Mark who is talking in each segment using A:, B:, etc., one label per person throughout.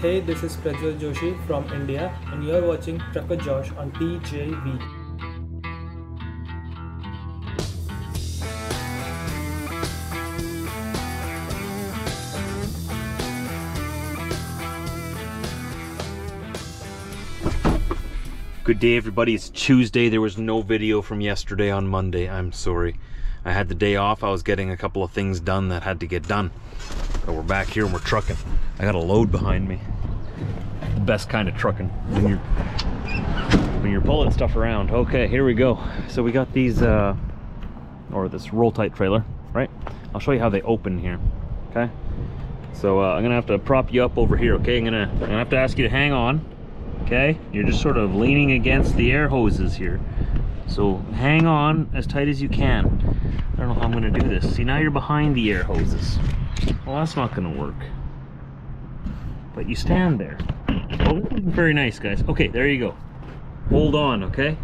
A: Hey, this is Prajwal Joshi from India, and you're watching Trucker Josh on TJV.
B: Good day, everybody. It's Tuesday. There was no video from yesterday on Monday. I'm sorry. I had the day off. I was getting a couple of things done that had to get done. But we're back here and we're trucking. I got a load behind me. The Best kind of trucking when you're when you're pulling stuff around. Okay, here we go. So we got these uh or this roll tight trailer, right? I'll show you how they open here. Okay. So uh, I'm gonna have to prop you up over here. Okay, I'm gonna I'm gonna have to ask you to hang on okay you're just sort of leaning against the air hoses here so hang on as tight as you can I don't know how I'm gonna do this. See now you're behind the air hoses. Well that's not gonna work. But you stand there. Oh very nice guys. Okay there you go. Hold on okay?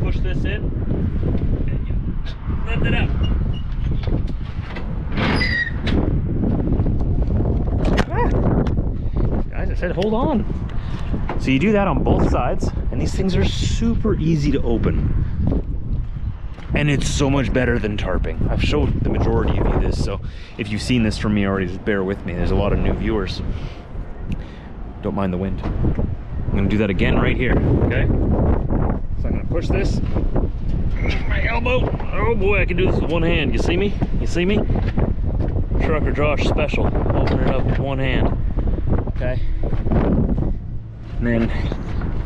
B: Push this in. Lift it up. Ah. Guys i said hold on. So you do that on both sides and these things are super easy to open and it's so much better than tarping. I've showed the majority of you this so if you've seen this from me already just bear with me. There's a lot of new viewers. Don't mind the wind. I'm gonna do that again right here okay? So i'm gonna push this. My elbow. Oh boy i can do this with one hand. You see me? You see me? Trucker josh special. Open it up with one hand okay? And then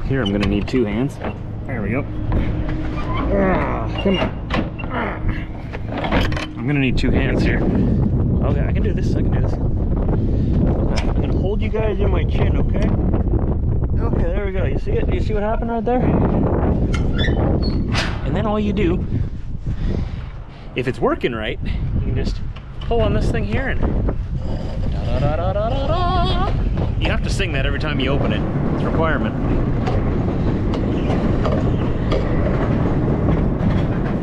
B: here i'm gonna need two hands. There we go. Ah, come on. I'm gonna need two hands here okay i can do this i can do this i'm gonna hold you guys in my chin okay okay there we go you see it you see what happened right there and then all you do if it's working right you can just pull on this thing here and da, da, da. You have to sing that every time you open it. It's a requirement.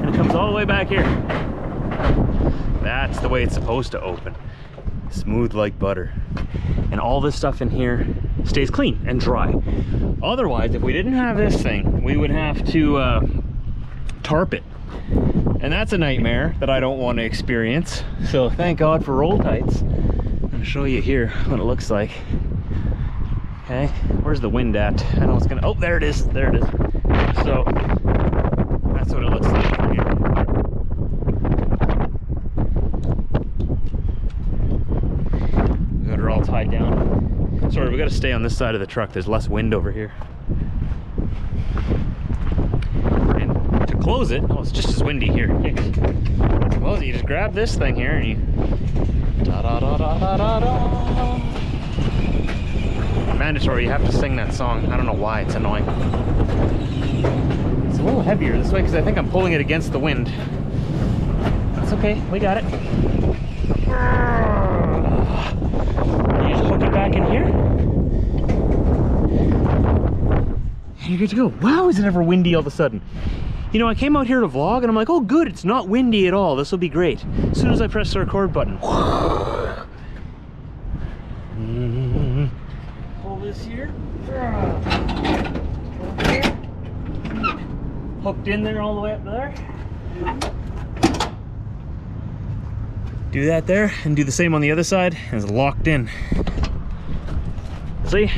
B: And it comes all the way back here. That's the way it's supposed to open. Smooth like butter. And all this stuff in here stays clean and dry. Otherwise, if we didn't have this thing, we would have to uh, tarp it. And that's a nightmare that I don't want to experience. So thank God for roll tights. I'm gonna show you here what it looks like. Okay, where's the wind at? I know it's gonna, oh, there it is, there it is. So, that's what it looks like from here. We got her all tied down. Sorry, we gotta stay on this side of the truck. There's less wind over here. And to close it, oh, it's just as windy here. You just grab this thing here and you da da da da da da da mandatory you have to sing that song. I don't know why it's annoying. It's a little heavier this way because i think i'm pulling it against the wind. That's okay we got it. You just hook it back in here and you're good to go wow is it ever windy all of a sudden you know i came out here to vlog and i'm like oh good it's not windy at all this will be great as soon as i press the record button pull this here. Hooked in there all the way up there. Do that there and do the same on the other side and it's locked in. See?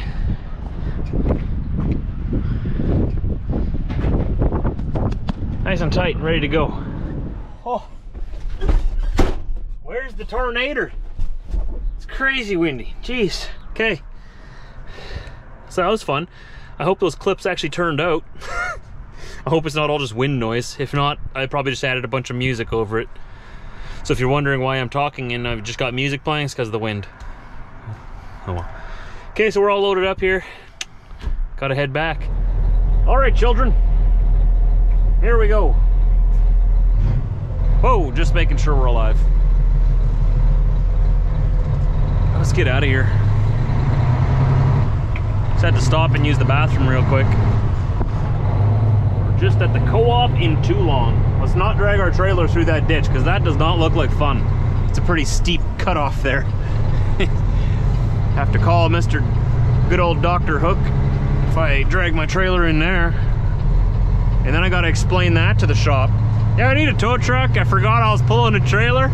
B: Nice and tight and ready to go. Oh, where's the tornado? It's crazy windy. Jeez. Okay. So that was fun. I hope those clips actually turned out. I hope it's not all just wind noise. If not, I probably just added a bunch of music over it. So if you're wondering why I'm talking and I've just got music playing, it's because of the wind. Oh well. Okay, so we're all loaded up here. Gotta head back. All right, children. Here we go. Whoa, just making sure we're alive. Let's get out of here. Just had to stop and use the bathroom real quick. We're just at the co-op in Teulon. Let's not drag our trailer through that ditch because that does not look like fun. It's a pretty steep cutoff there. Have to call Mr. Good old Dr. Hook if I drag my trailer in there. And then I gotta explain that to the shop. Yeah, I need a tow truck. I forgot I was pulling a trailer.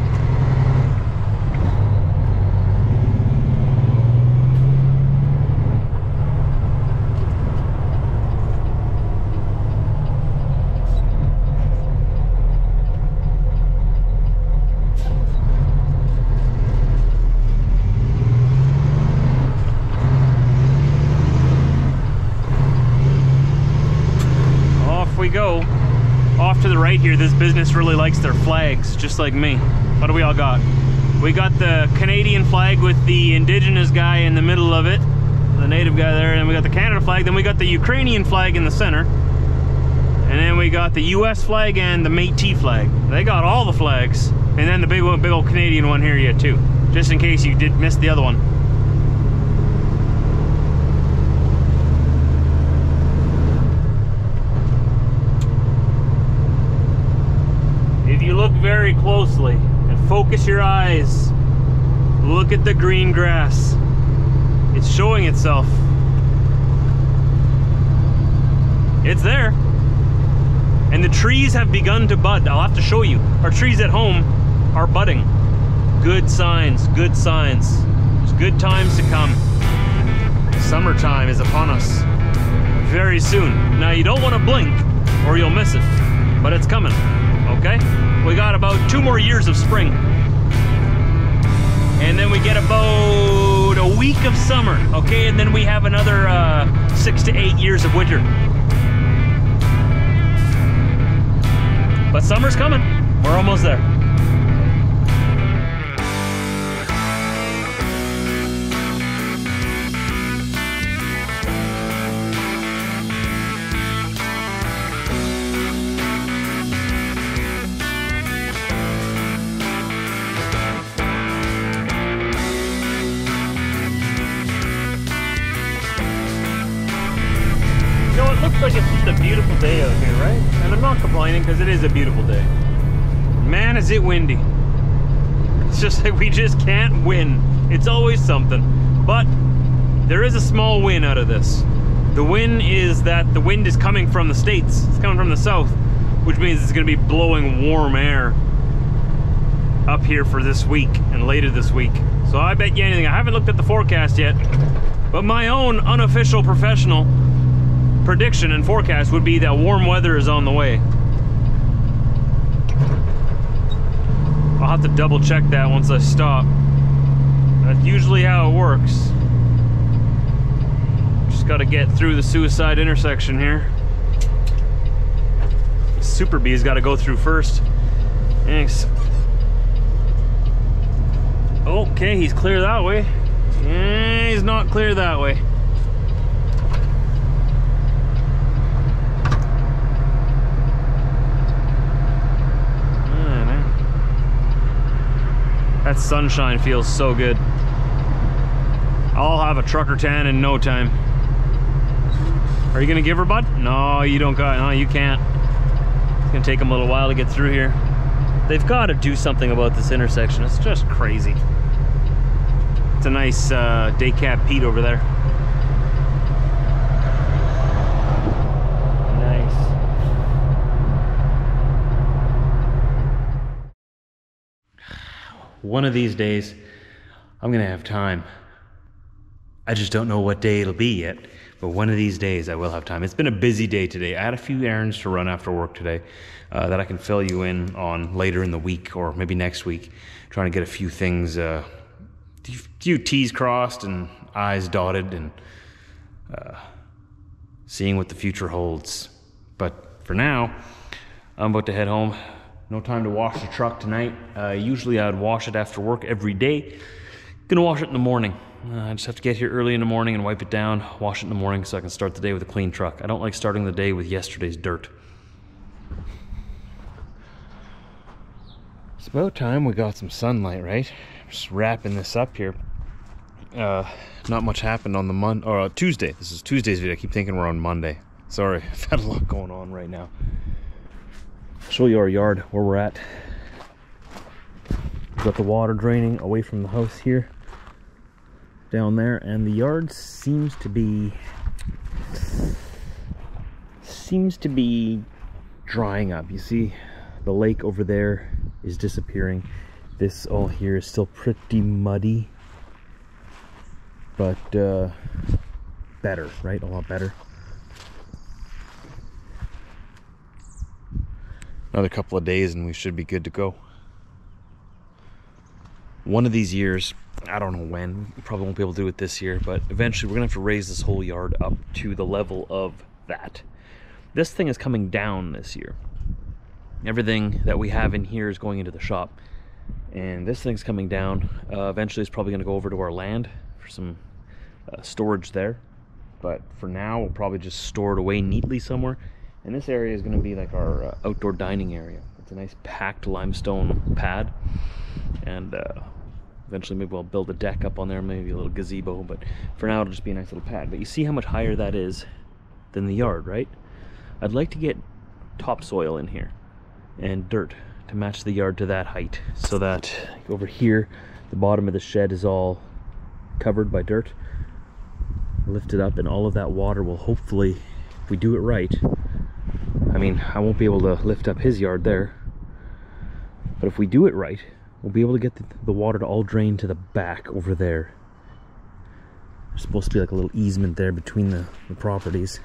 B: Off we go. Off to the right here, this business really likes their flags, just like me. What do we all got? We got the Canadian flag with the indigenous guy in the middle of it, the native guy there, and we got the Canada flag, then we got the Ukrainian flag in the center. And then we got the US flag and the Métis flag. They got all the flags. And then the big big old Canadian one here yet too. Just in case you did miss the other one. If you look very closely and focus your eyes, look at the green grass. It's showing itself. It's there. And the trees have begun to bud. I'll have to show you. Our trees at home are budding. Good signs, good signs. There's good times to come. Summertime is upon us very soon. Now you don't want to blink or you'll miss it, but it's coming, okay? We got about two more years of spring. And then we get about a week of summer, okay? And then we have another uh, six to eight years of winter. But summer's coming. We're almost there. Just a beautiful day out here, right? And I'm not complaining because it is a beautiful day. Man, is it windy. It's just like we just can't win. It's always something. But there is a small win out of this. The win is that the wind is coming from the States. It's coming from the south, which means it's going to be blowing warm air up here for this week and later this week. So I bet you anything. I haven't looked at the forecast yet, but my own unofficial professional prediction and forecast would be that warm weather is on the way. I'll have to double check that once I stop. That's usually how it works. Just gotta get through the suicide intersection here. Super B's gotta go through first. Thanks. Okay, he's clear that way. Yeah, he's not clear that way. Yeah, man. That sunshine feels so good. I'll have a trucker tan in no time. Are you gonna give her, bud? No, you don't got. No, you can't. It's gonna take them a little while to get through here. They've got to do something about this intersection. It's just crazy. It's a nice uh, day cab Pete over there. Nice. One of these days, I'm gonna have time. I just don't know what day it'll be yet, but one of these days I will have time. It's been a busy day today. I had a few errands to run after work today uh, that I can fill you in on later in the week or maybe next week. Trying to get a few things, uh, few T's crossed and I's dotted, and uh, seeing what the future holds. But for now, I'm about to head home. No time to wash the truck tonight. Uh, usually I'd wash it after work every day. Gonna wash it in the morning. Uh, I just have to get here early in the morning and wipe it down, wash it in the morning so I can start the day with a clean truck. I don't like starting the day with yesterday's dirt. It's about time we got some sunlight, right? Just wrapping this up here. Uh, not much happened on the Mon or uh, Tuesday. This is Tuesday's video. I keep thinking we're on Monday. Sorry, I've had a lot going on right now. Show you our yard where we're at. We've got the water draining away from the house here. down there and the yard seems to be seems to be drying up you see the lake over there is disappearing this all here is still pretty muddy but uh, better right a lot better another couple of days and we should be good to go one of these years I don't know when. Probably won't be able to do it this year, but eventually we're gonna have to raise this whole yard up to the level of that. This thing is coming down this year. Everything that we have in here is going into the shop. And this thing's coming down. Uh, eventually it's probably gonna go over to our land for some uh, storage there. But for now, we'll probably just store it away neatly somewhere. And this area is gonna be like our uh, outdoor dining area. It's a nice packed limestone pad. And uh, Eventually, maybe I'll build a deck up on there, maybe a little gazebo, but for now, it'll just be a nice little pad. But you see how much higher that is than the yard, right? I'd like to get topsoil in here and dirt to match the yard to that height so that over here, the bottom of the shed is all covered by dirt. lifted up and all of that water will hopefully, if we do it right, I mean, I won't be able to lift up his yard there, but if we do it right, we'll be able to get the, the water to all drain to the back over there. There's supposed to be like a little easement there between the, the properties.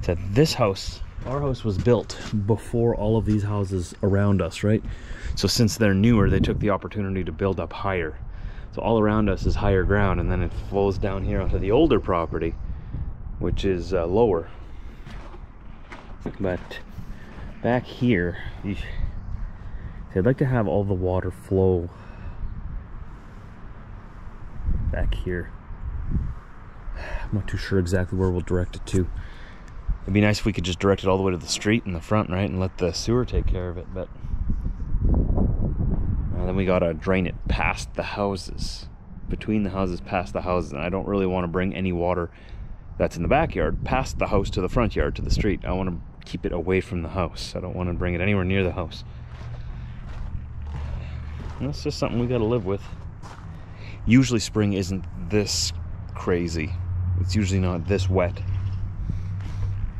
B: So this house, our house was built before all of these houses around us, right? So since they're newer, they took the opportunity to build up higher. So all around us is higher ground and then it flows down here onto the older property, which is uh, lower. But back here, See, I'd like to have all the water flow back here. I'm not too sure exactly where we'll direct it to. It'd be nice if we could just direct it all the way to the street in the front, right? And let the sewer take care of it, but... And then we gotta drain it past the houses. Between the houses, past the houses. And I don't really want to bring any water that's in the backyard past the house to the front yard, to the street. I want to keep it away from the house. I don't want to bring it anywhere near the house. That's just something we got to live with. Usually spring isn't this crazy. It's usually not this wet.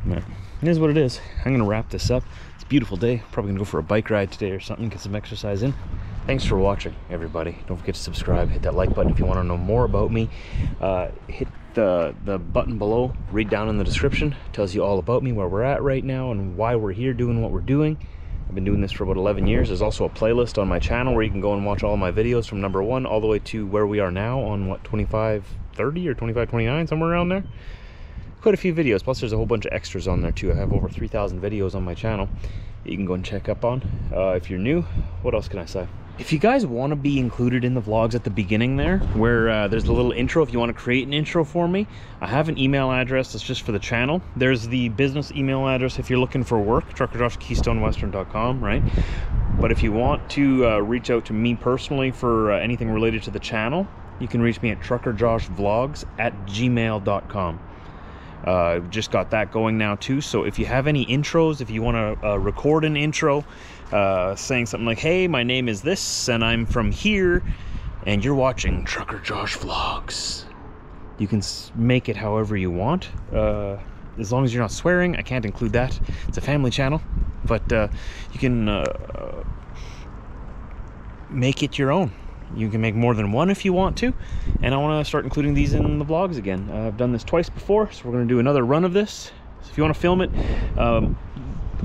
B: But it is what it is. I'm going to wrap this up. It's a beautiful day. Probably going to go for a bike ride today or something, get some exercise in. Thanks for watching, everybody. Don't forget to subscribe. Hit that like button if you want to know more about me. Uh, hit the, the button below. Read down in the description. It tells you all about me, where we're at right now, and why we're here doing what we're doing. I've been doing this for about 11 years. There's also a playlist on my channel where you can go and watch all my videos from number one all the way to where we are now on what 25 30 or 25 29 somewhere around there quite a few videos plus there's a whole bunch of extras on there too i have over 3,000 videos on my channel you can go and check up on uh, if you're new what else can i say if you guys want to be included in the vlogs at the beginning there, where uh, there's a little intro, if you want to create an intro for me, I have an email address that's just for the channel. There's the business email address if you're looking for work, truckerjoshkeystonewestern.com, right? But if you want to uh, reach out to me personally for uh, anything related to the channel, you can reach me at truckerjoshvlogs at gmail.com. Uh, just got that going now too. So if you have any intros, if you want to uh, record an intro uh, saying something like, "Hey, my name is this, and I'm from here, and you're watching Trucker Josh Vlogs," you can make it however you want. Uh, as long as you're not swearing, I can't include that. It's a family channel, but uh, you can uh, make it your own. You can make more than one if you want to. And I want to start including these in the vlogs again. Uh, I've done this twice before, so we're going to do another run of this. So if you want to film it, um,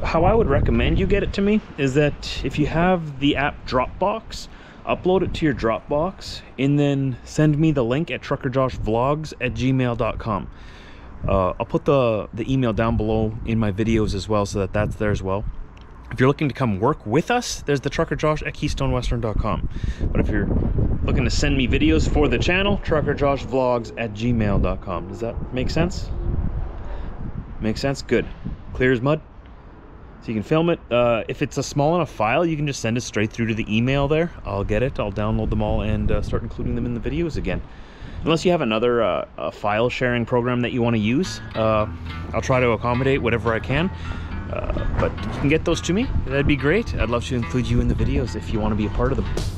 B: how I would recommend you get it to me is that if you have the app Dropbox, upload it to your Dropbox and then send me the link at truckerjoshvlogs at gmail.com. Uh, I'll put the, the email down below in my videos as well so that that's there as well. If you're looking to come work with us, there's the Trucker Josh at KeystoneWestern.com. But if you're looking to send me videos for the channel, TruckerJoshVlogs at gmail.com. Does that make sense? Make sense? Good. Clear as mud? So you can film it. Uh, if it's a small enough file, you can just send it straight through to the email there. I'll get it. I'll download them all and uh, start including them in the videos again. Unless you have another uh, file sharing program that you want to use, uh, I'll try to accommodate whatever I can. Uh, but you can get those to me. That'd be great. I'd love to include you in the videos if you want to be a part of them.